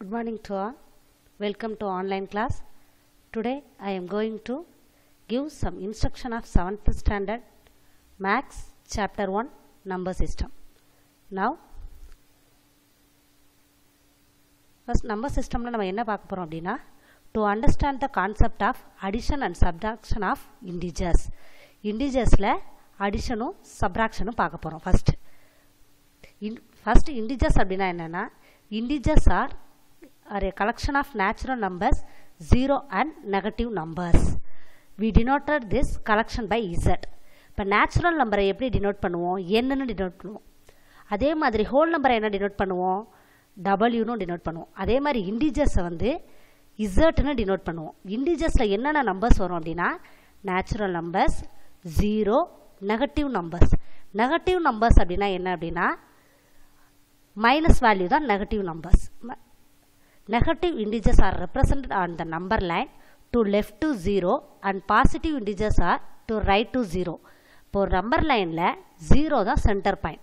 Good morning to all. Welcome to online class. Today I am going to give some instruction of 7th standard Max chapter 1 number system. Now first number systemல நம்ம என்ன பார்க்க போறோம் அப்படின்னா to understand the concept of addition and subtraction of integers. Integersல additionும் subtractionும் பார்க்க போறோம் first. in first integers அப்படின்னா என்னன்னா integers are are a collection of natural numbers zero and negative numbers. We denoted this collection by z. இப்போ natural நம்பரை எப்படி denote பண்ணுவோம்? என்னன்னு denote பண்ணுவோம். அதே மாதிரி ஹோல் நம்பரை என்ன டினோட் பண்ணுவோம்? டபுள்யூனும் டினோட் பண்ணுவோம். அதே மாதிரி இண்டிஜர்ஸை வந்து இசட்னு டினோட் பண்ணுவோம். இண்டிஜர்ஸில் என்னென்ன நம்பர்ஸ் வரும் அப்படின்னா natural numbers zero negative numbers negative numbers அப்படின்னா என்ன அப்படின்னா மைனஸ் வேல்யூ தான் negative numbers Negative integers are represented on the number line. To left to 0 and positive integers are to right to 0. இப்போ number லைனில் zero தான் centre point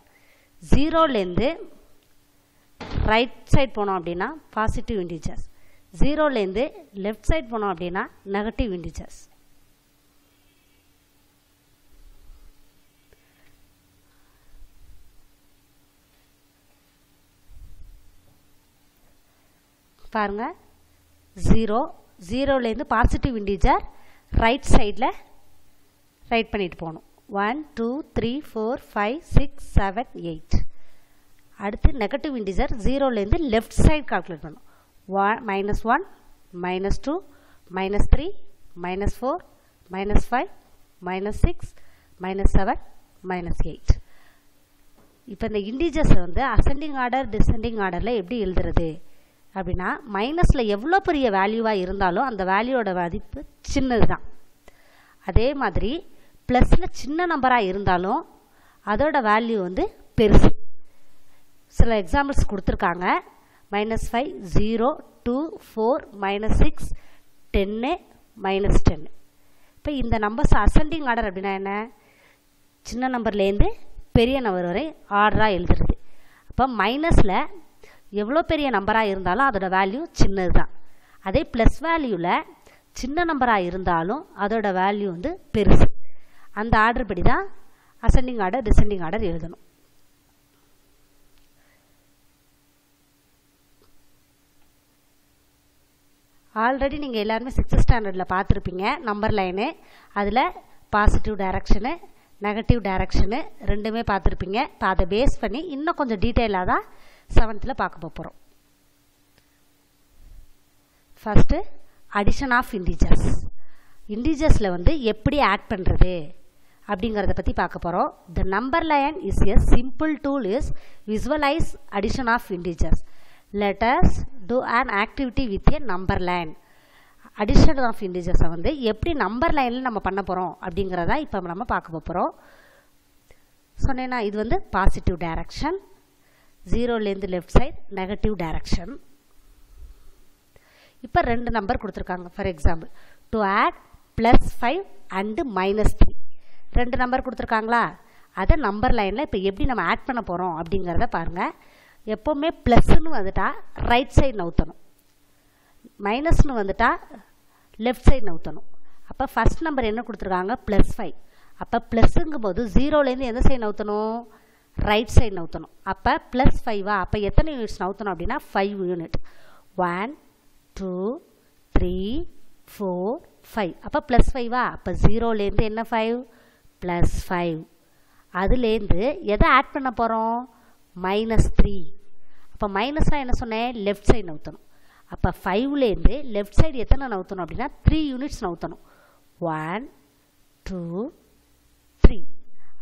ஜீரோலேருந்து right side போனோம் அப்படின்னா பாசிட்டிவ் இண்டிஜர்ஸ் ஜீரோலேருந்து லெஃப்ட் சைட் போனோம் அப்படின்னா நெகட்டிவ் இண்டிஜர்ஸ் பாருங்கள் ஜீரோ ஜீரோலேருந்து பாசிட்டிவ் இண்டிஜர் ரைட் சைடில் ரைட் பண்ணிட்டு போகணும். One two three four five six seven eight அடுத்து நெகட்டிவ் இண்டிஜர் ஜீரோலேருந்து லெஃப்ட் சைடு கால்குலேட் பண்ணணும். One minus one minus two minus three minus four minus five minus six minus seven minus eight இப்போ இந்த இண்டிஜர்ஸை வந்து ascending order descending ஆர்டரில் எப்படி எழுதுறது? அப்படின்னா மைனஸில் எவ்வளோ பெரிய வேல்யூவாக இருந்தாலும் அந்த வேல்யூவோட மதிப்பு சின்னது தான் அதே மாதிரி ப்ளஸில் சின்ன நம்பராக இருந்தாலும் அதோட வேல்யூ வந்து பெருசு. சில எக்ஸாம்பிள்ஸ் கொடுத்துருக்காங்க. Minus five zero two four minus six டென்னு மைனஸ் டென்னு இப்போ இந்த நம்பர்ஸ் அசெண்டிங் ஆர்டர் அப்படின்னா என்ன? சின்ன நம்பர்லேருந்து பெரிய நம்பர் வரை ஆர்டராக எழுதுறது. அப்போ மைனஸில் எவ்வளோ பெரிய நம்பராக இருந்தாலும் அதோட வேல்யூ சின்னது தான் அதே ப்ளஸ் வேல்யூவில் சின்ன நம்பராக இருந்தாலும் அதோட வேல்யூ வந்து பெருசு. அந்த ஆர்டர் படி தான் அசெண்டிங் ஆர்டர் டிசெண்டிங் ஆர்டர் எழுதணும். ஆல்ரெடி நீங்கள் எல்லாருமே சிக்ஸ்த் ஸ்டாண்டர்டில் பார்த்துருப்பீங்க நம்பர் லைனு அதில் பாசிட்டிவ் டைரக்ஷனு நெகட்டிவ் டைரக்ஷனு ரெண்டுமே பார்த்துருப்பீங்க. இப்போ அதை பேஸ் பண்ணி இன்னும் கொஞ்சம் டீட்டெயிலாக தான் செவன்த்தில் பார்க்க போகிறோம் ஃபஸ்ட்டு அடிஷன் ஆஃப் இண்டிஜர்ஸ் இண்டிஜர்ஸில் வந்து எப்படி ஆட் பண்ணுறது அப்படிங்கிறத பற்றி பார்க்க போகிறோம் the number line is a simple tool is visualise addition of integers let's do an activity with a number line addition of இண்டிஜர்ஸை வந்து எப்படி நம்பர் லைனில் நம்ம பண்ண போகிறோம் அப்படிங்கிறதா இப்போ நம்ம பார்க்க போகிறோம் சொன்னேன்னா இது வந்து பாசிட்டிவ் டைரக்ஷன் ஜீரோலேருந்து லெஃப்ட் சைட் நெகட்டிவ் டைரக்ஷன் இப்போ ரெண்டு நம்பர் கொடுத்துருக்காங்க. For example to add plus five and minus three ரெண்டு நம்பர் கொடுத்துருக்காங்களா? அதை நம்பர் லைனில் இப்போ எப்படி நம்ம ஆட் பண்ண போகிறோம் அப்படிங்கிறத பாருங்கள் எப்போவுமே ப்ளஸ்ன்னு வந்துட்டா ரைட் சைடு நவுத்தணும் மைனஸ்னு வந்துட்டா லெஃப்ட் சைடு நவுத்தணும் அப்போ ஃபஸ்ட் நம்பர் என்ன கொடுத்துருக்காங்க? ப்ளஸ் ஃபைவ் அப்போ ப்ளஸ்ஸுங்கும் போது ஜீரோலேருந்து எந்த சைடு நவுத்தணும் ரைட் சைடு நவுத்தணும். அப்போ ப்ளஸ் ஃபைவா அப்போ எத்தனை யூனிட்ஸ் நவுத்தணும் அப்படின்னா five unit one two three four five அப்போ ப்ளஸ் ஃபைவா அப்போ ஜீரோலேருந்து என்ன ஃபைவ் ப்ளஸ் ஃபைவ் அதுலேருந்து எதை ஆட் பண்ண போகிறோம் மைனஸ் த்ரீ அப்போ மைனஸ்னால் என்ன சொன்னேன்? லெஃப்ட் சைடு நவுத்தணும். அப்போ ஃபைவ்லேருந்து லெஃப்ட் சைடு எத்தனை நவுத்தணும் அப்படின்னா த்ரீ யூனிட்ஸ் நவுத்தணும். ஒன் டூ த்ரீ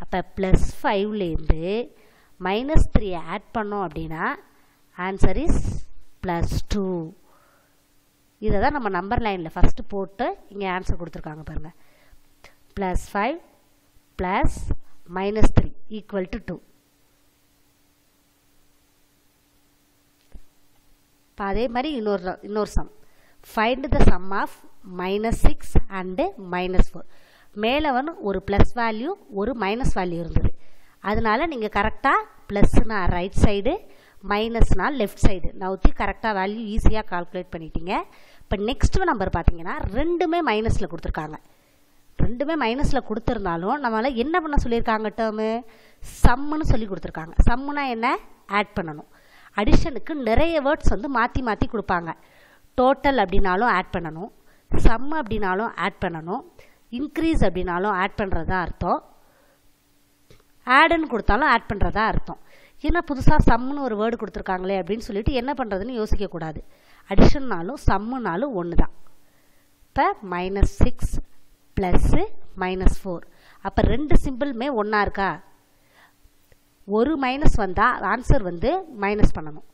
அப்போ ப்ளஸ் ஃபைவ்லேருந்து மைனஸ் த்ரீ ஆட் பண்ணோம் அப்படின்னா ஆன்சர் இஸ் ப்ளஸ் டூ இதை தான் நம்ம நம்பர் லைனில் ஃபஸ்ட்டு போட்டு இங்கே ஆன்சர் கொடுத்துருக்காங்க பாருங்கள் plus five plus minus three equal to two இப்போ அதே மாதிரி இன்னொரு இன்னொரு sum find the sum of minus six and minus four மேலே வந்து ஒரு ப்ளஸ் வேல்யூ ஒரு மைனஸ் வேல்யூ இருந்தது. அதனால நீங்கள் கரெக்டாக ப்ளஸ்னா ரைட் சைடு மைனஸ்னா லெஃப்ட் சைடு நவுத்தி கரெக்டாக வேல்யூ ஈஸியாக கால்குலேட் பண்ணிட்டீங்க. இப்போ நெக்ஸ்ட் நம்பர் பார்த்தீங்கன்னா ரெண்டுமே மைனஸில் கொடுத்துருக்காங்க. ரெண்டுமே மைனஸில் கொடுத்துருந்தாலும் நம்மளால் என்ன பண்ண சொல்லியிருக்காங்க டேர்மு சம்முன்னு சொல்லி கொடுத்துருக்காங்க. சம்முனா என்ன? ஆட் பண்ணணும். அடிஷனுக்கு நிறைய வேர்ட்ஸ் வந்து மாற்றி மாற்றி கொடுப்பாங்க. டோட்டல் அப்படின்னாலும் ஆட் பண்ணணும். சம் அப்படின்னாலும் ஆட் பண்ணணும். இன்க்ரீஸ் அப்படின்னாலும் ஆட் பண்ணுறதா அர்த்தம். ஆடுன்னு கொடுத்தாலும் ஆட் பண்ணுறதா அர்த்தம். ஏன்னா புதுசாக சம்முன்னு ஒரு வேர்டு கொடுத்துருக்காங்களே அப்படின்னு சொல்லிட்டு என்ன பண்ணுறதுன்னு யோசிக்கக்கூடாது அடிஷன்னாலும் சம்முனாலும் ஒன்று தான் இப்போ minus six plus minus four அப்போ ரெண்டு சிம்பிளுமே ஒன்றா இருக்கா? ஒரு மைனஸ் வந்தால் ஆன்சர் வந்து மைனஸ் பண்ணணும்.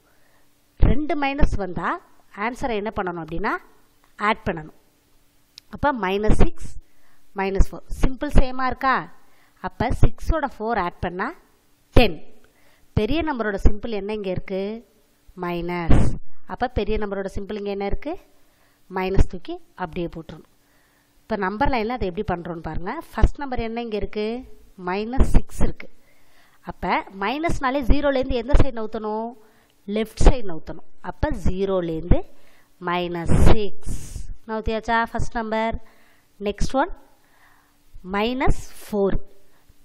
ரெண்டு மைனஸ் வந்தால் ஆன்சரை என்ன பண்ணணும் அப்படின்னா ஆட் பண்ணணும். அப்போ minus six minus four simple சேமாக இருக்கா? அப்போ சிக்ஸோட ஃபோர் ஆட் பண்ணால் டென் பெரிய நம்பரோட சிம்பிள் என்ன இங்கே இருக்குது மைனஸ் அப்போ பெரிய நம்பரோட சிம்பிள் இங்கே என்ன இருக்குது மைனஸ் தூக்கி அப்படியே போட்டுருணும் இப்போ நம்பர் லைனில் அதை எப்படி பண்ணுறோன்னு பாருங்கள் ஃபஸ்ட் நம்பர் என்ன இங்கே இருக்குது மைனஸ் சிக்ஸ் இருக்குது அப்போ மைனஸ்னாலே ஜீரோலேருந்து எந்த சைடு நவுத்தணும் லெஃப்ட் சைடு நவுத்தணும் அப்போ ஜீரோலேருந்து minus six நவுத்தியாச்சா first number next one minus four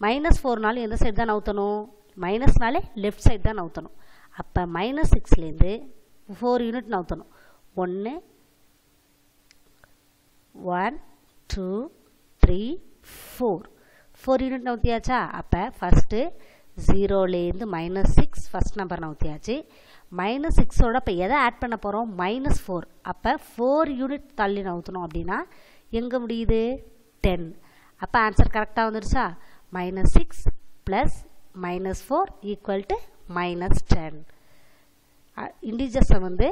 minus ஃபோர்னாலும் எந்த சைடு தான் நவுத்தணும்? மைனஸ்னாலே லெஃப்ட் சைடு தான் நவுத்தணும். அப்போ மைனஸ் சிக்ஸ்லேருந்து ஃபோர் யூனிட் நவுத்தணும். ஒன்று one two three four four unit நவுத்தியாச்சா? அப்போ ஃபஸ்ட்டு ஜீரோலேருந்து மைனஸ் சிக்ஸ் ஃபஸ்ட் நம்பர் நவுத்தியாச்சு. மைனஸ் சிக்ஸோட இப்போ எதை ஆட் பண்ண போகிறோம் மைனஸ் ஃபோர் அப்போ ஃபோர் யூனிட் தள்ளி நவுத்தணும் அப்படின்னா எங்கே முடியுது? டென் அப்போ ஆன்சர் கரெக்டாக வந்துடுச்சா minus six plus minus four equal to minus ten இண்டிஜர்ஸை வந்து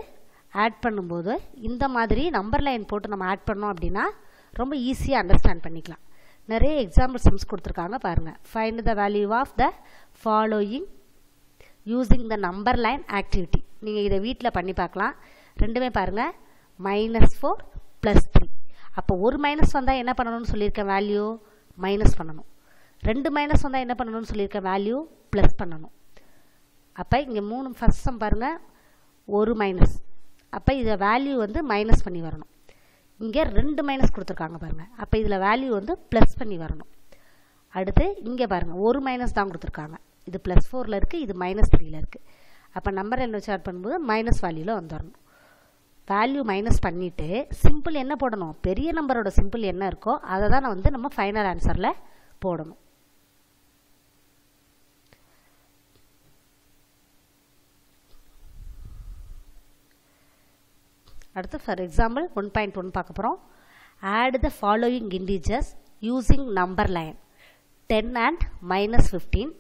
ஆட் பண்ணும்போது இந்த மாதிரி நம்பர் லைன் போட்டு நம்ம ஆட் பண்ணோம் அப்படின்னா ரொம்ப ஈஸியாக அண்டர்ஸ்டாண்ட் பண்ணிக்கலாம். நிறைய எக்ஸாம்பிள் சம்ஸ் கொடுத்துருக்காங்க பாருங்கள் find the value of the following using the number line activity நீங்கள் இதை வீட்டில் பண்ணி பார்க்கலாம். ரெண்டுமே பாருங்கள் மைனஸ் ஃபோர் ப்ளஸ் த்ரீ அப்போ ஒரு மைனஸ் வந்தால் என்ன பண்ணணும்னு சொல்லியிருக்கேன் வேல்யூ மைனஸ் பண்ணணும். ரெண்டு மைனஸ் வந்தால் என்ன பண்ணணும்னு சொல்லியிருக்கேன் வேல்யூ ப்ளஸ் பண்ணணும். அப்போ இங்கே மூணு ஃபஸ்ட் சம் பாருங்கள் ஒரு மைனஸ் அப்போ இதை வேல்யூ வந்து மைனஸ் பண்ணி வரணும். இங்கே ரெண்டு மைனஸ் கொடுத்துருக்காங்க பாருங்கள் அப்போ இதில் வேல்யூ வந்து ப்ளஸ் பண்ணி வரணும். அடுத்து இங்கே பாருங்கள் ஒரு மைனஸ் தான் கொடுத்துருக்காங்க. இது ப்ளஸ் ஃபோரில் இருக்குது இது மைனஸ் த்ரீயில் இருக்குது அப்போ நம்பர் என்ன வச்சு ஆட் பண்ணும்போது மைனஸ் வேல்யூவில் வந்துடணும் வேல்யூ மைனஸ் பண்ணிவிட்டு சிம்பிள் என்ன போடணும்? பெரிய நம்பரோட சிம்பிள் என்ன இருக்கோ அதை தான் வந்து நம்ம ஃபைனல் ஆன்சரில் போடணும். அடுத்து for example one point one பார்க்க போகிறோம் add the following integers using number line ten and minus fifteen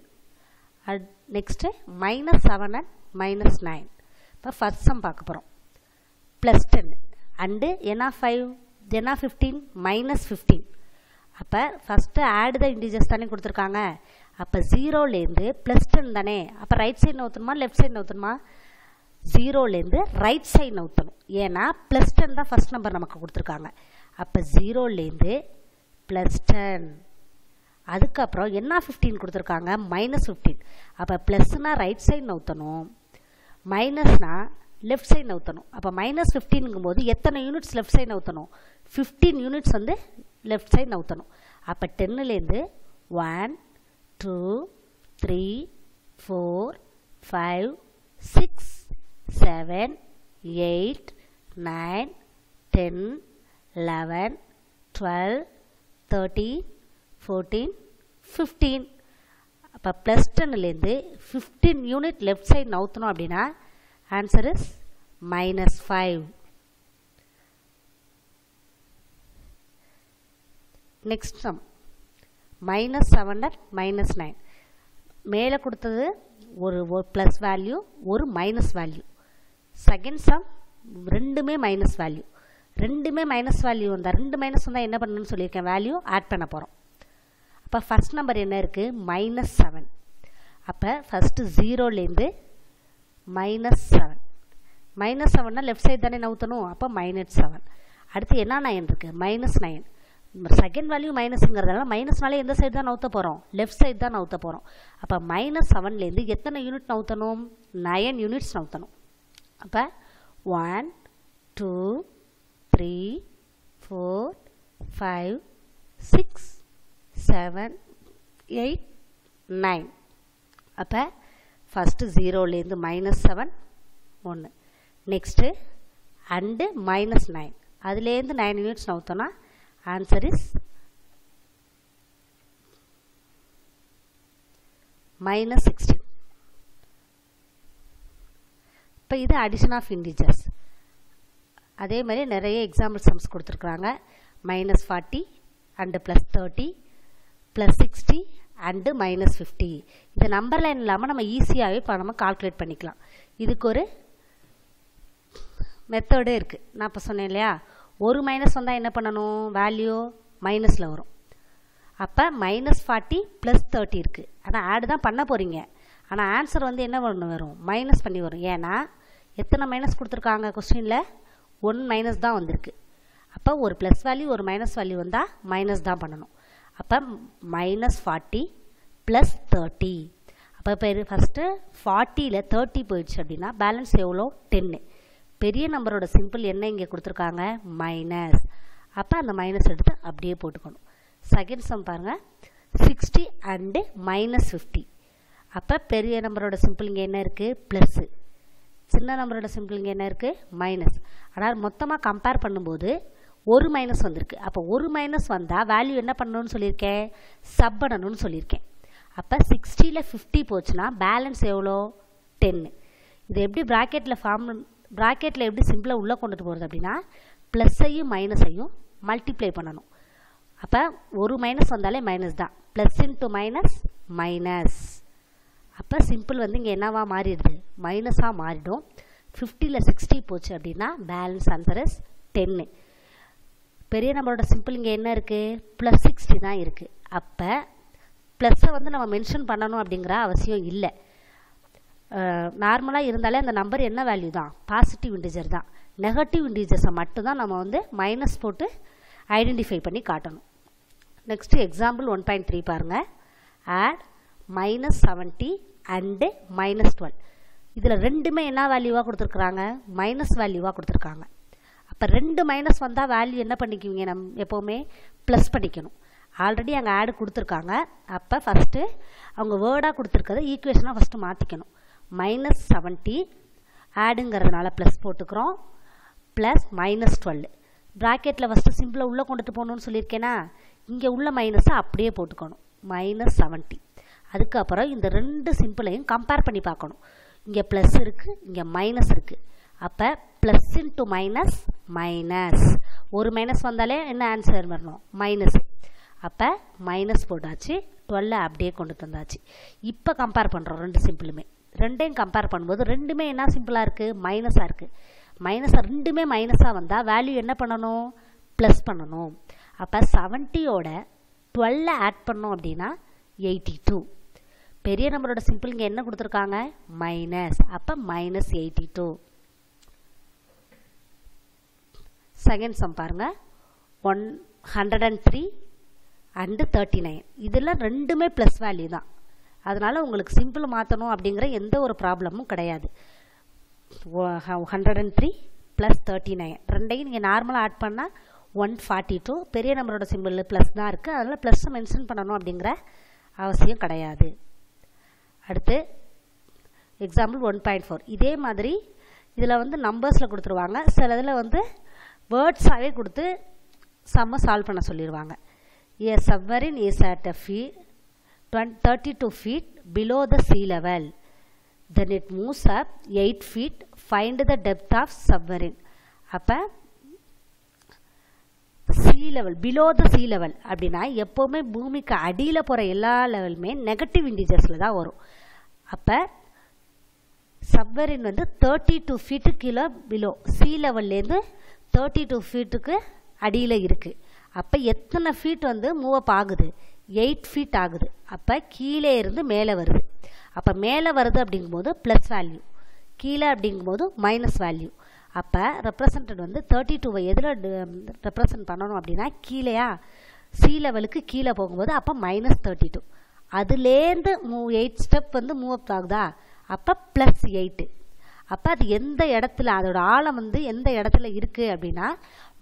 add next minus seven and minus nine இப்போ ஃபர்ஸ்ட் சம் பார்க்க போகிறோம் ப்ளஸ் டென் அண்டு என்ன ஃபைவ் என்ன ஃபிஃப்டீன் மைனஸ் ஃபிஃப்டீன் அப்போ first add the integers தானே கொடுத்துருக்காங்க. அப்போ ஜீரோலேருந்து ப்ளஸ் டென் தானே. அப்போ ரைட் சைடு நவுத்தணுமா லெஃப்ட் சைடு நவுத்தணுமா ஜீரோலேருந்து ரைட் சைடு நவுத்தணும் ஏன்னா ப்ளஸ் டென் தான் ஃபஸ்ட் நம்பர் நமக்கு கொடுத்துருக்காங்க. அப்போ ஜீரோலேருந்து ப்ளஸ் டென் அதுக்கப்புறம் என்ன ஃபிஃப்டீன் கொடுத்துருக்காங்க மைனஸ் ஃபிஃப்டீன் அப்போ ப்ளஸ்னால் ரைட் சைடு நவுத்தணும் மைனஸ்னால் லெஃப்ட் சைடு நவுத்தணும். அப்போ மைனஸ் ஃபிஃப்டீனுங்கும் போது எத்தனை யூனிட்ஸ் லெஃப்ட் சைடு நவுத்தணும்? ஃபிஃப்டீன் யூனிட்ஸ் வந்து லெஃப்ட் சைடு நவுத்தணும். அப்போ டென்னுலேருந்து one two three four five six seven eight nine ten eleven twelve thirteen fourteen fifteen அப்போ ப்ளஸ் டென்னுலேருந்து ஃபிஃப்டீன் யூனிட் லெஃப்ட் சைடு நவுத்தணும் அப்படின்னா answer is minus five next sum minus seven add minus nine மேலே கொடுத்தது ஒரு ஒரு plus value ஒரு minus value second sum ரெண்டுமே மைனஸ் வேல்யூ ரெண்டுமே மைனஸ் வேல்யூ வந்தால் ரெண்டு மைனஸ் வந்தால் என்ன பண்ணணும்னு சொல்லியிருக்கேன்? வேல்யூ ஆட் பண்ண போகிறோம் அப்போ ஃபஸ்ட் நம்பர் என்ன இருக்குது மைனஸ் செவன் அப்போ ஃபஸ்ட்டு ஜீரோலேருந்து மைனஸ் செவன் மைனஸ் செவன்னா லெஃப்ட் சைடு தானே நவுத்தணும். அப்போ மைனஸ் செவன் அடுத்து என்ன நயன் இருக்குது மைனஸ் நைன் செகண்ட் வேல்யூ மைனஸுங்கிறதால மைனஸ்னாலே எந்த சைடு தான் நவுத்த போகிறோம் லெஃப்ட் சைடு தான் நவுத்த போகிறோம் அப்போ மைனஸ் செவன்லேருந்து எத்தனை யூனிட் நவுத்தணும்? நயன் யூனிட்ஸ் நவுத்தணும். அப்போ one two three four five six seven eight nine அப்போ ஃபஸ்ட்டு ஜீரோலேருந்து மைனஸ் செவன் ஒன்று நெக்ஸ்ட்டு அண்டு மைனஸ் நைன் அதுலேருந்து நைன் யூனிட்ஸ் நவுத்தோன்னா ஆன்சர் இஸ் மைனஸ் சிக்ஸ்டீன் இப்போ இது அடிஷன் ஆஃப் இன்டிஜர்ஸ் அதே மாதிரி நிறைய எக்ஸாம்பிள் சம்ஸ் கொடுத்துருக்குறாங்க. Minus forty and plus thirty plus sixty and minus fifty இந்த நம்பர் லைன் இல்லாமல் நம்ம ஈஸியாகவே இப்போ நம்ம கால்குலேட் பண்ணிக்கலாம். இதுக்கு ஒரு மெத்தடே இருக்குது நான் இப்போ சொன்னேன் இல்லையா? ஒரு மைனஸ் வந்தால் என்ன பண்ணணும்? வேல்யூ மைனஸில் வரும். அப்போ மைனஸ் ஃபார்ட்டி ப்ளஸ் தேர்ட்டி இருக்குது ஆனால் ஆடு தான் பண்ண போகிறீங்க ஆனால் ஆன்சர் வந்து என்ன பண்ண வரும்? மைனஸ் பண்ணி வரும். ஏன்னா எத்தனை மைனஸ் கொடுத்துருக்காங்க கொஸ்டினில் ஒன் மைனஸ் தான் வந்திருக்கு. அப்போ ஒரு ப்ளஸ் வேல்யூ ஒரு மைனஸ் வேல்யூ வந்தால் மைனஸ் தான் பண்ணணும். அப்போ மைனஸ் ஃபார்ட்டி ப்ளஸ் தேர்ட்டி அப்போ பெரு ஃபஸ்ட்டு ஃபார்ட்டியில் தேர்ட்டி போயிடுச்சு அப்படின்னா பேலன்ஸ் எவ்வளோ? டென்னு பெரிய நம்பரோட சிம்பிள் என்ன இங்கே கொடுத்துருக்காங்க? மைனஸ் அப்போ அந்த மைனஸ் எடுத்து அப்படியே போட்டுக்கணும். செகண்ட் சம் பாருங்கள் சிக்ஸ்டி அண்டு மைனஸ் ஃபிஃப்டி அப்போ பெரிய நம்பரோட சிம்பிள் இங்கே என்ன இருக்குது ப்ளஸ்ஸு சின்ன நம்பரோட சிம்பிள் இங்கே என்ன இருக்குது மைனஸ் ஆனால் மொத்தமாக கம்பேர் பண்ணும்போது ஒரு மைனஸ் வந்திருக்கு. அப்போ ஒரு மைனஸ் வந்தால் வேல்யூ என்ன பண்ணணும்னு சொல்லியிருக்கேன்? சப் பண்ணணும்னு சொல்லியிருக்கேன். அப்போ சிக்ஸ்டியில் ஃபிஃப்டி போச்சுன்னா பேலன்ஸ் எவ்வளோ? டென்னு இது எப்படி ப்ராக்கெட்டில் ஃபார்ம் ப்ராக்கெட்டில் எப்படி சிம்பிளாக உள்ளே கொண்டுட்டு போகிறது அப்படின்னா ப்ளஸ்ஸையும் மைனஸையும் மல்டிப்ளை பண்ணணும். அப்போ ஒரு மைனஸ் வந்தாலே மைனஸ் தான். ப்ளஸ் இன்ட்டு மைனஸ் மைனஸ் அப்போ சிம்பிள் வந்து இங்கே என்னவா மாறிடுது? மைனஸாக மாறிடும். ஃபிஃப்டியில் சிக்ஸ்டி போச்சு அப்படின்னா பேலன்ஸ் ஆன்சர் இஸ் டென்னு பெரிய நம்பரோட சிம்பிள் இங்கே என்ன இருக்குது ப்ளஸ் சிக்ஸ்டி தான் இருக்குது அப்போ ப்ளஸ்ஸை வந்து நம்ம மென்ஷன் பண்ணணும் அப்படிங்கிற அவசியம் இல்லை. நார்மலாக இருந்தாலே அந்த நம்பர் என்ன வேல்யூ தான்? பாசிட்டிவ் இன்டிஜர் தான். நெகட்டிவ் இன்டிஜர்ஸை மட்டும்தான் நம்ம வந்து மைனஸ் போட்டு ஐடென்டிஃபை பண்ணி காட்டணும். Next example one point three பாருங்கள் add minus seventy and minus twelve இதில் ரெண்டுமே என்ன வேல்யூவாக கொடுத்துருக்குறாங்க? மைனஸ் வேல்யூவாக கொடுத்துருக்காங்க. அப்போ ரெண்டு மைனஸ் வந்தால் வேல்யூ என்ன பண்ணிக்குவீங்க நம் எப்போவுமே? ப்ளஸ் பண்ணிக்கணும். ஆல்ரெடி அங்கே ஆடு கொடுத்துருக்காங்க. அப்போ ஃபஸ்ட்டு அவங்க வேர்டாக கொடுத்துருக்கறத ஈக்குவேஷனாக ஃபஸ்ட்டு மாற்றிக்கணும் மைனஸ் செவன்ட்டி ஆடுங்கிறதுனால ப்ளஸ் போட்டுக்கிறோம். ப்ளஸ் மைனஸ் டுவெல் ப்ராக்கெட்டில் ஃபஸ்ட்டு சிம்பிளாக உள்ளே கொண்டுட்டு போகணுன்னு சொல்லியிருக்கேனா? இங்கே உள்ள மைனஸை அப்படியே போட்டுக்கணும். மைனஸ் செவன்ட்டி அதுக்கப்புறம் இந்த ரெண்டு சிம்பிளையும் கம்பேர் பண்ணி பார்க்கணும். இங்கே ப்ளஸ் இருக்குது இங்கே மைனஸ் இருக்குது அப்போ ப்ளஸ் இன்ட்டு மைனஸ் மைனஸ் ஒரு மைனஸ் வந்தாலே என்ன ஆன்சர் வரணும்? மைனஸ் அப்போ மைனஸ் போட்டாச்சு. டுவெல்ல அப்படியே கொண்டு வந்தாச்சு இப்போ கம்பேர் பண்ணுறோம் ரெண்டு சிம்பிளுமே ரெண்டையும் கம்பேர் பண்ணும்போது ரெண்டுமே என்ன சிம்பிளாக இருக்குது மைனஸாக இருக்குது மைனஸாக ரெண்டுமே மைனஸாக வந்தால் வேல்யூ என்ன பண்ணணும்? ப்ளஸ் பண்ணணும். அப்போ செவன்ட்டியோட டுவெல்ல ஆட் பண்ணோம் அப்படின்னா எயிட்டி டூ பெரிய நம்பரோட சிம்பிள் இங்கே என்ன கொடுத்துருக்காங்க? மைனஸ் அப்போ minus eighty two second sum பாருங்கள் one hundred and three and thirty nine இதில் ரெண்டுமே ப்ளஸ் வேல்யூ தான். அதனால் உங்களுக்கு சிம்பிள் மாற்றணும் அப்படிங்கிற எந்த ஒரு ப்ராப்ளமும் கிடையாது. Hundred and three plus thirty nine ரெண்டையும் நீங்கள் நார்மலாக ஆட் பண்ணால் ஒன் ஃபார்ட்டி டூ பெரிய நம்பரோட சிம்பிள் ப்ளஸ் தான் இருக்குது அதனால் ப்ளஸ்ஸை மென்ஷன் பண்ணணும் அப்படிங்கிற அவசியம் கிடையாது. அடுத்து எக்ஸாம்பிள் ஒன் பாயிண்ட் ஃபோர் இதே மாதிரி இதில் வந்து நம்பர்ஸில் கொடுத்துருவாங்க. சில இதில் வந்து வேர்ட்ஸாகவே கொடுத்து சம்ம சால்வ் பண்ண சொல்லிடுவாங்க a submarine is at a fee twenty thirty two feet below the sea level then it moves up eight feet find the depth of submarine அப்போ sea level below the sea level அப்படின்னா எப்போவுமே பூமிக்கு அடியில் போகிற எல்லா லெவலுமே negative இண்டிஜர்ஸில் தான் வரும். அப்போ சப்மரின் வந்து தேர்ட்டி டூ ஃபீட்டு கீழே பிலோ சீ லெவல்லேருந்து தேர்ட்டி டூ ஃபீட்டுக்கு அடியில் இருக்குது அப்போ எத்தனை ஃபீட் வந்து மூவ் அப் ஆகுது? எயிட் ஃபீட் ஆகுது. அப்போ கீழே இருந்து மேலே வருது. அப்போ மேலே வருது அப்படிங்கும்போது ப்ளஸ் வேல்யூ கீழே அப்படிங்கும்போது மைனஸ் வேல்யூ அப்போ ரெப்ரசன்டட் வந்து தேர்ட்டி டூவை எதில் ரெப்ரசன்ட் பண்ணணும் அப்படின்னா கீழேயா? சி லெவலுக்கு கீழே போகும்போது அப்போ மைனஸ் தேர்ட்டி டூ அதுலேருந்து மூ எயிட் ஸ்டெப் வந்து மூவ் அப் ஆகுதா? அப்போ ப்ளஸ் எயிட்டு அப்போ அது எந்த இடத்துல அதோட ஆழம் வந்து எந்த இடத்துல இருக்குது அப்படின்னா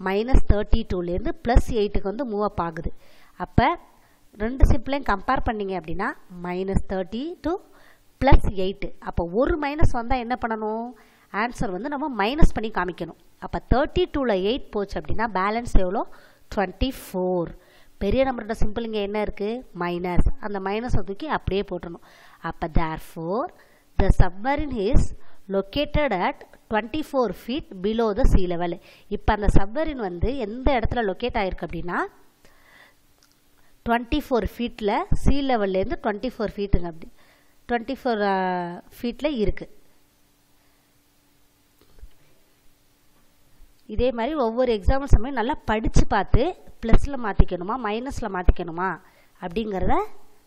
மைனஸ் தேர்ட்டி டூலேருந்து ப்ளஸ் எயிட்டுக்கு வந்து மூவ் அப் ஆகுது. அப்போ ரெண்டு சிம்பிளையும் கம்பேர் பண்ணிங்க அப்படின்னா minus thirty two plus eight அப்போ ஒரு மைனஸ் வந்தால் என்ன பண்ணணும்? ஆன்சர் வந்து நம்ம மைனஸ் பண்ணி காமிக்கணும். அப்போ தேர்ட்டி டூவில் எயிட் போச்சு அப்படின்னா பேலன்ஸ் எவ்வளோ? டுவெண்ட்டி ஃபோர் பெரிய நம்பரோட சிம்பிள் இங்கே என்ன இருக்குது மைனஸ் அந்த மைனஸை தூக்கி அப்படியே போட்டுடணும் அப்போ therefore the submarine is located at twenty four feet below the sea level இப்போ அந்த சப்மரின் வந்து எந்த இடத்துல லொக்கேட் ஆகிருக்கு அப்படின்னா டுவெண்ட்டி ஃபோர் ஃபீட்டில் சி லெவல்லேருந்து டுவெண்ட்டி ஃபோர் ஃபீட்டுங்க அப்படி. டுவெண்ட்டி ஃபோர் ஃபீட்டில் இருக்குது இதே மாதிரி ஒவ்வொரு எக்ஸாம்பிள் சமயம் நல்லா படித்து பார்த்து ப்ளஸில் மாற்றிக்கணுமா மைனஸில் மாற்றிக்கணுமா அப்படிங்கிறத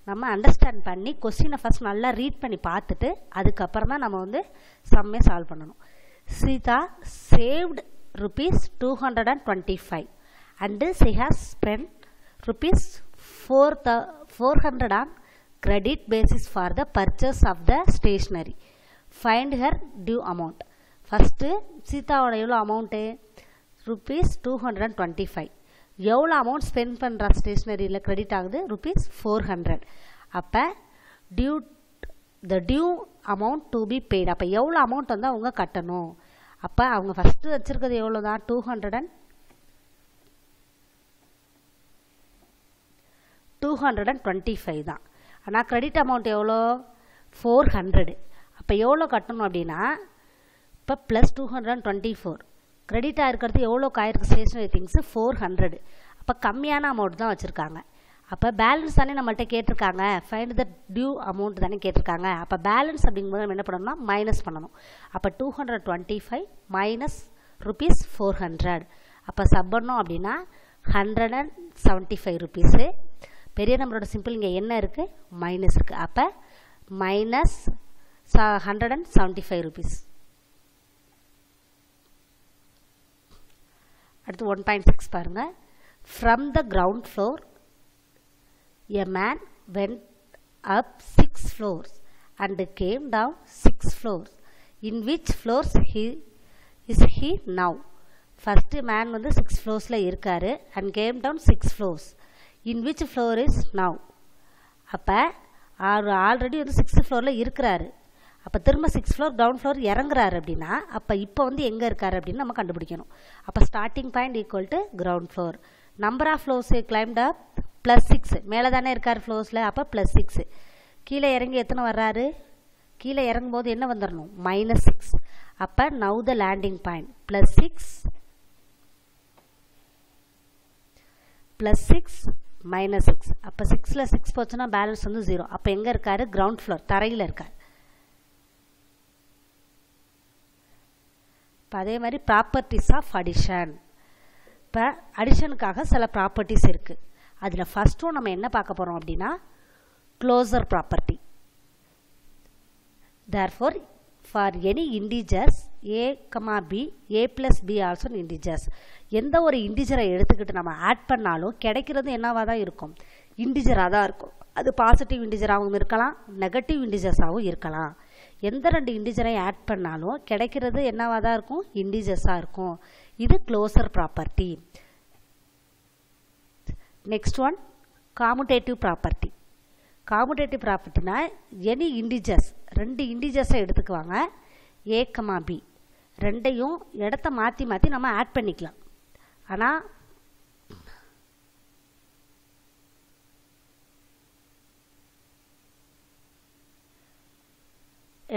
நம்ம அண்டர்ஸ்டாண்ட் பண்ணி கொஸ்டினை ஃபஸ்ட் நல்லா ரீட் பண்ணி பார்த்துட்டு அதுக்கப்புறம் தான் நம்ம வந்து சம்மே சால்வ் பண்ணணும். Sita saved rupees two hundred and twenty five and she has spend rupees four the four hundred on credit basis for the purchase of the stationery find her due amount first சீதாவோட எவ்வளோ amount rupees two hundred and twenty five எவ்வளோ amount spend பண்ணுறா ஸ்டேஷ்னரியில் credit ஆகுது? Rupees four hundred அப்போ due the due amount to be paid அப்போ எவ்வளோ amount வந்து அவங்க கட்டணும்? அப்போ அவங்க ஃபஸ்ட்டு வச்சுருக்கிறது எவ்வளோ தான் two hundred and two hundred and twenty five தான். ஆனால் கிரெடிட் அமௌண்ட் எவ்வளோ? ஃபோர் ஹண்ட்ரடு அப்போ எவ்வளோ கட்டணும் அப்படின்னா இப்போ plus two hundred and twenty four credit இருக்கிறது எவ்வளோ ஆயிருக்கு ஸ்டேஷ்னரி திங்ஸு ஃபோர் ஹண்ட்ரடு அப்போ கம்மியான அமௌண்ட் தான் வச்சுருக்காங்க. அப்போ பேலன்ஸ் தானே நம்மள்ட்ட கேட்டிருக்காங்க. ஃபைண்ட் த டியூ அமௌண்ட் தானே கேட்டிருக்காங்க. அப்போ பேலன்ஸ் அப்படிங்கும்போது நம்ம என்ன பண்ணணும்னா மைனஸ் பண்ணணும். அப்போ two hundred twenty five minus rupees four hundred அப்போ சப் பண்ணோம் அப்படின்னா hundred and seventy five rupees பெரிய நம்பரோட சிம்பிள் இங்கே என்ன இருக்குது மைனஸ் இருக்குது அப்போ மைனஸ் ச hundred and seventy five rupees அடுத்து ஒன் பாயிண்ட் சிக்ஸ் பாருங்கள் from the ground floor a man went up six floors and came down six floors in which floors he is he now first man வந்து six ஃப்ளோர்ஸில் இருக்கார் and came down six floors in which floor is now அப்போ அவர் already வந்து sixth ஃப்ளோரில் இருக்கிறாரு. அப்போ திரும்ப சிக்ஸ் ஃப்ளோர் கிரவுண்ட் ஃப்ளோர் இறங்குறாரு அப்படின்னா அப்போ இப்போ வந்து எங்கே இருக்கார் அப்படின்னு நம்ம கண்டுபிடிக்கணும். அப்போ starting point equal to ground floor number of floors climbed up plus six மேலே தானே இருக்கார் ஃப்ளோர்ஸில் அப்போ ப்ளஸ் சிக்ஸு கீழே இறங்கி எத்தனை வர்றாரு? கீழே இறங்கும்போது என்ன வந்துடணும் மைனஸ் சிக்ஸ் அப்போ now the landing point plus six plus six minus six அப்போ சிக்ஸில் சிக்ஸ் போச்சுன்னா பேலன்ஸ் வந்து ஜீரோ அப்போ எங்கே இருக்கார்? கிரவுண்ட் ஃப்ளோர் தரையில் இருக்கார். இப்போ அதே மாதிரி ப்ராப்பர்ட்டிஸ் ஆஃப் அடிஷன் இப்போ அடிஷனுக்காக சில ப்ராப்பர்ட்டிஸ் இருக்குது அதில் ஃபஸ்ட்டும் நம்ம என்ன பார்க்க போகிறோம் அப்படின்னா closure property therefore for any integers A comma B A plus B also integers எந்த ஒரு இண்டிஜரை எடுத்துக்கிட்டு நம்ம ஆட் பண்ணாலும் கிடைக்கிறது என்னவாக தான் இருக்கும் இண்டிஜராக தான் இருக்கும். அது பாசிட்டிவ் இண்டிஜராகவும் இருக்கலாம் நெகட்டிவ் இண்டிஜர்ஸாகவும் இருக்கலாம். எந்த ரெண்டு இண்டிஜனை ஆட் பண்ணாலும் கிடைக்கிறது என்னவாக தான் இருக்கும்? இண்டிஜர்ஸாக இருக்கும். இது closure property next one commutative property commutative ப்ராப்பர்ட்டினா எனி இண்டிஜஸ் ரெண்டு இண்டிஜஸை எடுத்துக்குவாங்க. ஏ கமா பி ரெண்டையும் இடத்த மாற்றி மாற்றி நம்ம ஆட் பண்ணிக்கலாம். ஆனால்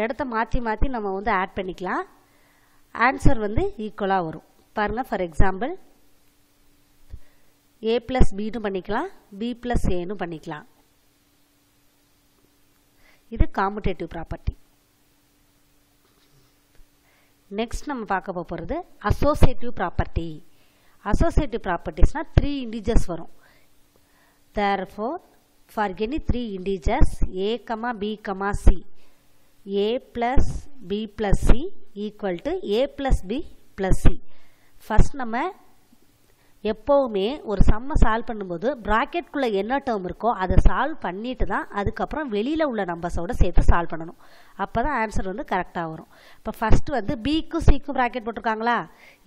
இடத்த மாற்றி மாற்றி நம்ம வந்து ஆட் பண்ணிக்கலாம். ஆன்சர் வந்து ஈக்குவலாக வரும். பாருங்கள் ஃபார் எக்ஸாம்பிள் ஏ ப்ளஸ் பின்னு பண்ணிக்கலாம். பி ப்ளஸ் ஏன்னு பண்ணிக்கலாம். இது காம்படேட்டிவ் ப்ராப்பர்ட்டி நெக்ஸ்ட் நம்ம பார்க்க போகிறது அசோசியேட்டிவ் ப்ராப்பர்ட்டி அசோசியேட்டிவ் ப்ராப்பர்ட்டிஸ்னால் த்ரீ இண்டிஜர்ஸ் வரும். Therefore for any three integers A comma B comma C A plus B plus C equal to A plus B plus C first நம்ம எப்போவுமே ஒரு சம்மை solve பண்ணும்போது ப்ராக்கெட்குள்ளே என்ன டேர்ம் இருக்கோ அதை சால்வ் பண்ணிட்டு தான் அதுக்கப்புறம் வெளியில் உள்ள நம்பர்ஸோட சேர்த்து சால்வ் பண்ணணும். அப்போ தான் ஆன்சர் வந்து கரெக்டாக வரும். இப்போ ஃபஸ்ட்டு வந்து பிக்கும் சிக்கும் ப்ராக்கெட் போட்டிருக்காங்களா?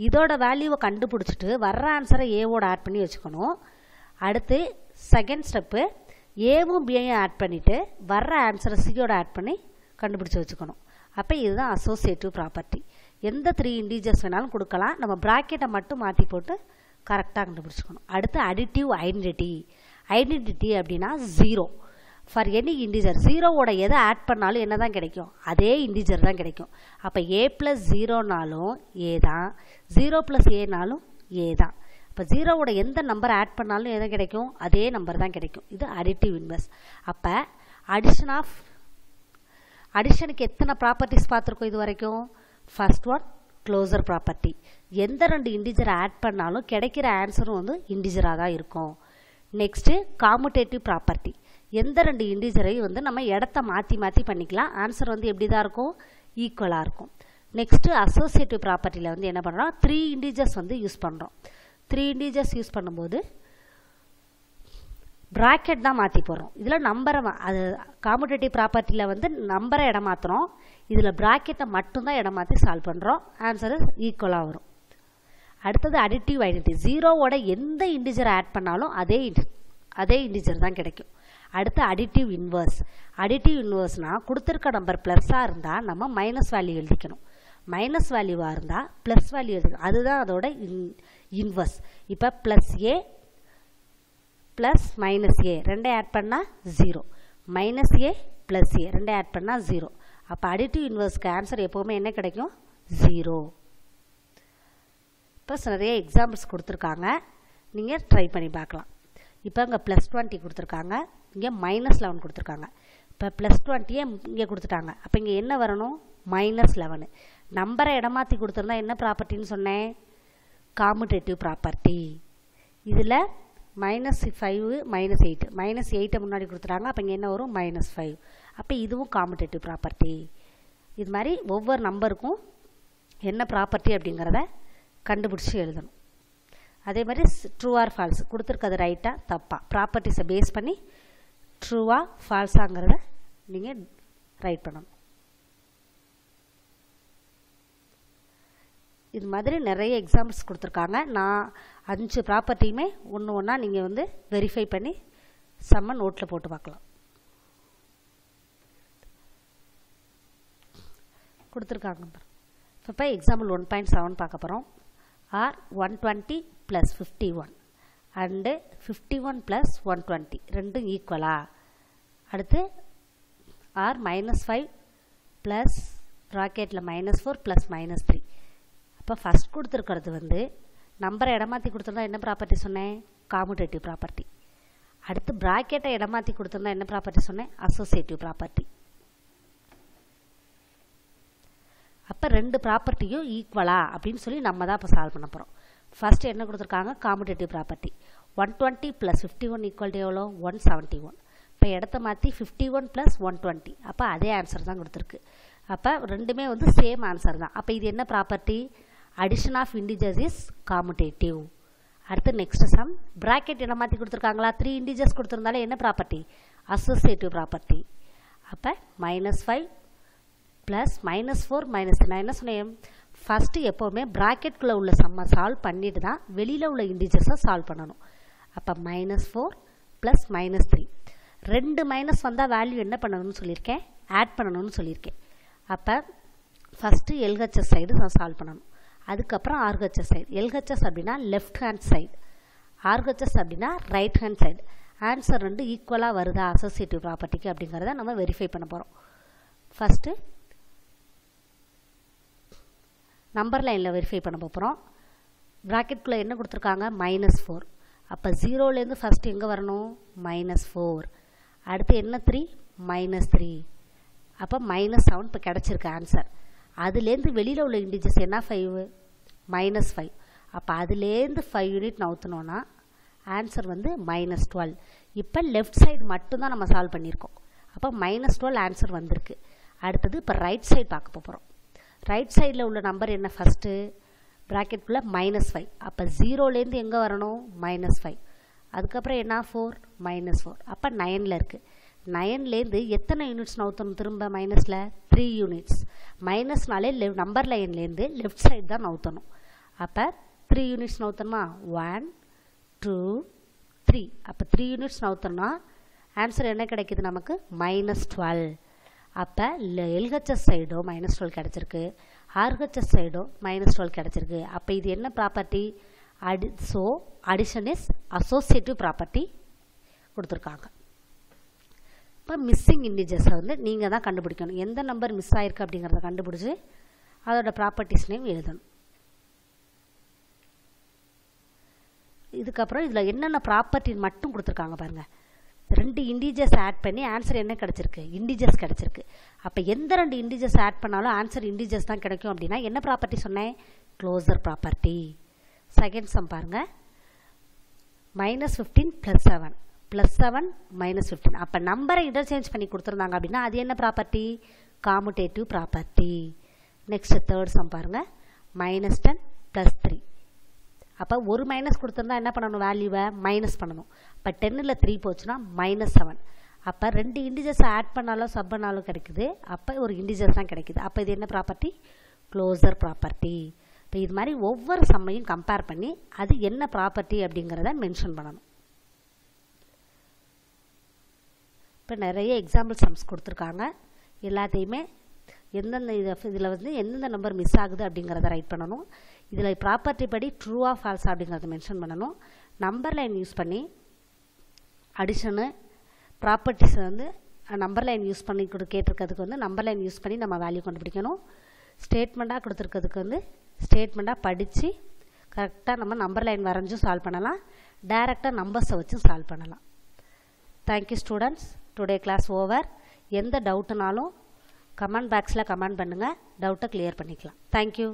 இதோட வேல்யூவை கண்டுபிடிச்சிட்டு வர்ற ஆன்சரை ஏவோட ஆட் பண்ணி வச்சுக்கணும். அடுத்து செகண்ட் ஸ்டெப்பு ஏவும் பியையும் ஆட் பண்ணிவிட்டு வர்ற ஆன்சரை சியோட ஆட் பண்ணி கண்டுபிடிச்சி வச்சுக்கணும். அப்போ இதுதான் அசோசியேட்டிவ் ப்ராப்பர்ட்டி எந்த த்ரீ இண்டீஜர்ஸ் வேணாலும் கொடுக்கலாம். நம்ம ப்ராக்கெட்டை மட்டும் மாற்றி போட்டு கரெக்டாக கண்டுபிடிச்சிக்கணும். அடுத்து அடிட்டிவ் ஐடென்டிட்டி ஐடென்டிட்டி அப்படின்னா ஜீரோ ஃபார் எனி இண்டீஜர் ஜீரோவோட எதை ஆட் பண்ணாலும் என்ன தான் கிடைக்கும்? அதே இண்டிஜர் தான் கிடைக்கும். அப்போ ஏ ப்ளஸ் ஜீரோனாலும் ஏ தான். ஜீரோ ப்ளஸ் ஏனாலும் ஏ தான். இப்போ ஜீரோவோட எந்த நம்பர் ஆட் பண்ணாலும் எதை கிடைக்கும்? அதே நம்பர் தான் கிடைக்கும். இது அடிட்டிவ் இன்வெர்ஸ் அப்போ அடிஷன் ஆஃப் அடிஷனுக்கு எத்தனை ப்ராப்பர்ட்டிஸ் பார்த்துருக்கோம் இது வரைக்கும்? ஃபர்ஸ்ட் ஒன் க்ளோசர் ப்ராப்பர்ட்டி எந்த ரெண்டு இண்டிஜரை ஆட் பண்ணாலும் கிடைக்கிற ஆன்சரும் வந்து இண்டிஜராக தான் இருக்கும். நெக்ஸ்ட்டு காமுடேட்டிவ் ப்ராப்பர்ட்டி எந்த ரெண்டு இண்டிஜரையும் வந்து நம்ம இடத்த மாற்றி மாற்றி பண்ணிக்கலாம். ஆன்சர் வந்து எப்படி தான் இருக்கும்? ஈக்குவலாக இருக்கும். நெக்ஸ்ட்டு அசோசியேட்டிவ் ப்ராப்பர்ட்டியில் வந்து என்ன பண்ணுறோம் த்ரீ இண்டிஜர்ஸ் வந்து யூஸ் பண்ணுறோம் த்ரீ இண்டிஜர்ஸ் யூஸ் பண்ணும்போது ப்ராக்கெட் தான் மாற்றி போடுறோம் இதில் நம்பரை அது காம்படேட்டிவ் ப்ராப்பர்ட்டியில் வந்து நம்பரை இடம் மாற்றுறோம் இதில் ப்ராக்கெட்டை மட்டும்தான் இடம் மாற்றி சால்வ் பண்ணுறோம் ஆன்சரு ஈக்குவலாக வரும். அடுத்தது அடிட்டிவ் ஐடென்டி ஜீரோவோட எந்த இண்டிஜரை ஆட் பண்ணாலும் அதே அதே இண்டிஜர் தான் கிடைக்கும். அடுத்து அடிட்டிவ் இன்வர்ஸ் அடிட்டிவ் இன்வர்ஸ்னால் கொடுத்துருக்க நம்பர் ப்ளஸ்ஸாக இருந்தால் நம்ம மைனஸ் வேல்யூ எழுதிக்கணும். மைனஸ் வேல்யூவாக இருந்தால் ப்ளஸ் வேல்யூ எழுதிக்கணும். அதுதான் அதோட இன் இன்வர்ஸ் இப்போ plus A plus minus A ரெண்டே ஆட் பண்ணால் zero minus A plus A ரெண்டே ஆட் பண்ணால் ஜீரோ அப்போ அடிட்டிவ் இன்வர்ஸ்க்கு ஆன்சர் எப்போவுமே என்ன கிடைக்கும்? ஜீரோ இப்போ நிறைய எக்ஸாம்பிள்ஸ் கொடுத்துருக்காங்க. நீங்கள் ட்ரை பண்ணி பார்க்கலாம். இப்போ இங்கே ப்ளஸ் டுவெண்ட்டி கொடுத்துருக்காங்க. இங்கே மைனஸ் லெவன் கொடுத்துருக்காங்க. இப்போ ப்ளஸ் டுவெண்ட்டியே இங்கே கொடுத்துட்டாங்க. அப்போ இங்கே என்ன வரணும்? மைனஸ் லெவனு நம்பரை இடமாற்றி கொடுத்துருந்தா என்ன ப்ராப்பர்ட்டின்னு சொன்னேன்? காமுடேட்டிவ் ப்ராப்பர்ட்டி இதில் minus five minus eight minus எயிட்டை முன்னாடி கொடுத்துட்டாங்க அப்போ இங்கே என்ன வரும்? மைனஸ் ஃபைவ் அப்போ இதுவும் காம்படேட்டிவ் ப்ராப்பர்ட்டி இது மாதிரி ஒவ்வொரு நம்பருக்கும் என்ன ப்ராப்பர்ட்டி அப்படிங்கிறத கண்டுபிடிச்சி எழுதணும். அதே மாதிரி ட்ரூ ஆர் ஃபால்ஸ் கொடுத்துருக்கிறது ரைட்டாக தப்பாக ப்ராப்பர்ட்டிஸை பேஸ் பண்ணி ட்ரூவாக ஃபால்ஸாங்கிறத நீங்கள் ரைட் பண்ணணும். இது மாதிரி நிறைய எக்ஸாம்பிள்ஸ் கொடுத்துருக்காங்க. நான் அஞ்சு ப்ராப்பர்ட்டியுமே ஒன்று ஒன்றா நீங்கள் வந்து வெரிஃபை பண்ணி செம்ம நோட்டில் போட்டு பார்க்கலாம். கொடுத்துருக்காங்க இப்போ எக்ஸாம்பிள் ஒன் பாயிண்ட் செவன் பார்க்க போகிறோம் or one twenty plus fifty one and fifty one plus one twenty ரெண்டும் ஈக்குவலா அடுத்து or minus five plus ராக்கெட்டில் minus four plus minus three இப்போ ஃபஸ்ட் கொடுத்துருக்கிறது வந்து நம்பரை இடமாற்றி கொடுத்துருந்தா என்ன ப்ராப்பர்ட்டி சொன்னேன்? காமுடேட்டிவ் ப்ராப்பர்ட்டி அடுத்து ப்ராக்கெட்டை இடமாற்றி கொடுத்துருந்தா என்ன ப்ராப்பர்ட்டி சொன்னேன்? அசோசியேட்டிவ் ப்ராப்பர்ட்டி அப்போ ரெண்டு ப்ராப்பர்ட்டியும் ஈக்குவலா அப்படின்னு சொல்லி நம்ம தான் இப்போ சால்வ் பண்ண போகிறோம் ஃபஸ்ட்டு என்ன கொடுத்துருக்காங்க? Commutative property one twenty plus fifty one equal எவ்வளோ ஒன் செவன்ட்டி ஒன் இப்போ இடத்த மாற்றி fifty one plus one twenty அப்போ அதே ஆன்சர் தான் கொடுத்துருக்கு. அப்போ ரெண்டுமே வந்து சேம் ஆன்சர் தான். அப்போ இது என்ன property addition of integers is commutative அடுத்து நெக்ஸ்ட் சம் ப்ராக்கெட் என்ன மாற்றி கொடுத்துருக்காங்களா? த்ரீ இண்டிஜர்ஸ் கொடுத்துருந்தாலே என்ன ப்ராப்பர்ட்டி அசோசியேட்டிவ் ப்ராப்பர்ட்டி அப்போ minus five plus minus four minus நான் என்ன சொன்னேன். ஃபஸ்ட்டு எப்போவுமே ப்ராக்கெட்குள்ளே உள்ள சம்மை சால்வ் பண்ணிட்டு தான் வெளியில் உள்ள இண்டிஜர்ஸை சால்வ் பண்ணணும். அப்போ minus four plus minus three ரெண்டு மைனஸ் வந்தால் வேல்யூ என்ன பண்ணணும்னு சொல்லியிருக்கேன்? ஆட் பண்ணணும்னு சொல்லியிருக்கேன். அப்போ ஃபஸ்ட்டு எல்ஹெச்எஸ் சைடு நான் சால்வ் பண்ணணும். அதுக்கப்புறம் ஆர்ஹெச்எஸ் சைடு எல்ஹெச்எஸ் அப்படின்னா லெஃப்ட் ஹேண்ட் சைடு ஆர்ஹெச்எஸ் அப்படின்னா ரைட் ஹேண்ட் சைடு ஆன்சர் ரெண்டு ஈக்குவலாக வருதா? அசோசியேட்டிவ் ப்ராப்பர்ட்டிக்கு அப்படிங்கிறத நம்ம வெரிஃபை பண்ண போகிறோம் ஃபஸ்ட்டு நம்பர் லைனில் வெரிஃபை பண்ண போகிறோம் ப்ராக்கெட்குள்ளே என்ன கொடுத்துருக்காங்க? மைனஸ் ஃபோர் அப்போ ஜீரோலேருந்து ஃபஸ்ட்டு எங்கே வரணும்? மைனஸ் ஃபோர் அடுத்து என்ன த்ரீ மைனஸ் த்ரீ அப்போ மைனஸ் செவன் இப்போ கிடச்சிருக்கு ஆன்சர் அதுலேருந்து வெளியில் உள்ள இண்டிஜஸ் என்ன ஃபைவ் மைனஸ் ஃபைவ் அப்போ அதுலேருந்து ஃபைவ் யூனிட் நவுத்தினோன்னா ஆன்சர் வந்து மைனஸ் டுவெல் இப்போ லெஃப்ட் சைடு மட்டும்தான் நம்ம சால்வ் பண்ணியிருக்கோம் அப்போ மைனஸ் டுவெல் ஆன்சர் வந்திருக்கு. அடுத்தது இப்போ ரைட் சைடு பார்க்க போகிறோம் ரைட் சைடில் உள்ள நம்பர் என்ன ஃபஸ்ட்டு ப்ராக்கெட்குள்ளே மைனஸ் ஃபைவ் அப்போ ஜீரோலேருந்து எங்கே வரணும்? மைனஸ் ஃபைவ் அதுக்கப்புறம் என்ன? ஃபோர் மைனஸ் ஃபோர் அப்போ நயனில் இருக்குது நயன்லேருந்து எத்தனை யூனிட்ஸ் நவுத்தணும் திரும்ப மைனஸில் த்ரீ யூனிட்ஸ் மைனஸ்னாலே லெவ் நம்பர் லைன்லேருந்து லெஃப்ட் சைடு தான் நவுத்தணும். அப்போ த்ரீ யூனிட்ஸ் நவுத்தணுமா ஒன் டூ த்ரீ அப்போ த்ரீ யூனிட்ஸ் நவுத்தோம்னா ஆன்சர் என்ன கிடைக்கிது நமக்கு? மைனஸ் டுவெல் அப்போ எல்ஹெச்எஸ் சைடும் மைனஸ் டுவெல் கிடச்சிருக்கு. ஆர்ஹெச்எஸ் சைடும் மைனஸ் டுவெல் கிடச்சிருக்கு. அப்போ இது என்ன ப்ராப்பர்ட்டி அடி so addition is associative property கொடுத்துருக்காங்க. இப்போ மிஸ்ஸிங் இண்டிஜஸை வந்து நீங்கள் தான் கண்டுபிடிக்கணும். எந்த நம்பர் மிஸ் ஆயிருக்கு அப்படிங்கிறத கண்டுபிடிச்சி அதோட ப்ராப்பர்ட்டிஸ் எழுதணும். இதுக்கப்புறம் இதில் என்னென்ன ப்ராப்பர்ட்டின்னு மட்டும் கொடுத்துருக்காங்க பாருங்கள் ரெண்டு இண்டிஜஸ் ஆட் பண்ணி ஆன்சர் என்ன கிடச்சிருக்கு? இண்டிஜஸ் கிடச்சிருக்கு. அப்போ எந்த ரெண்டு இண்டிஜஸ் ஆட் பண்ணாலும் ஆன்சர் இண்டிஜஸ் தான் கிடைக்கும் அப்படின்னா என்ன ப்ராப்பர்ட்டி சொன்னேன்? க்ளோசர் ப்ராப்பர்ட்டி செகண்ட் சம் பாருங்கள் minus fifteen plus seven plus seven minus fifteen அப்போ நம்பரை இன்டர்சேஞ்ச் பண்ணி கொடுத்துருந்தாங்க அப்படின்னா அது என்ன property commutative property next third sum பாருங்கள் மைனஸ் டென் ப்ளஸ் த்ரீ அப்போ ஒரு மைனஸ் கொடுத்துருந்தா என்ன பண்ணணும்? வேல்யூவை மைனஸ் பண்ணணும். இப்போ டென்னில் த்ரீ போச்சுன்னா மைனஸ் செவன் அப்போ ரெண்டு இண்டிஜர்ஸை ஆட் பண்ணாலும் சப் பண்ணாலும் கிடைக்குது. அப்போ ஒரு இண்டிஜர்ஸ் தான் கிடைக்குது. அப்போ இது என்ன ப்ராப்பர்ட்டி க்ளோசர் ப்ராப்பர்ட்டி இப்போ இது மாதிரி ஒவ்வொரு சம்மையும் கம்பேர் பண்ணி அது என்ன ப்ராப்பர்ட்டி அப்படிங்கிறத மென்ஷன் பண்ணணும். இப்போ நிறைய எக்ஸாம்பிள் சம்ஸ் கொடுத்துருக்காங்க. எல்லாத்தையுமே எந்தெந்த இதை இதில் வந்து எந்தெந்த நம்பர் மிஸ் ஆகுது அப்படிங்கிறத ரைட் பண்ணணும். இதில் ப்ராப்பர்ட்டி படி ட்ரூவா ஃபால்ஸ் அப்படிங்கிறத மென்ஷன் பண்ணணும். நம்பர் லைன் யூஸ் பண்ணி அடிஷனு ப்ராப்பர்ட்டிஸை வந்து நம்பர் லைன் யூஸ் பண்ணி கொடு கேட்டிருக்கிறதுக்கு வந்து நம்பர் லைன் யூஸ் பண்ணி நம்ம வேல்யூ கண்டுபிடிக்கணும். ஸ்டேட்மெண்ட்டாக கொடுத்துருக்கிறதுக்கு வந்து ஸ்டேட்மெண்ட்டாக படித்து கரெக்டாக நம்ம நம்பர் லைன் வரைஞ்சும் சால்வ் பண்ணலாம். டைரெக்டாக நம்பர்ஸை வச்சும் சால்வ் பண்ணலாம். Thank you students today class over எந்த டவுட்டுனாலும் கமெண்ட் பாக்ஸில் கமெண்ட் பண்ணுங்கள் டவுட்டை கிளியர் பண்ணிக்கலாம். தேங்க்யூ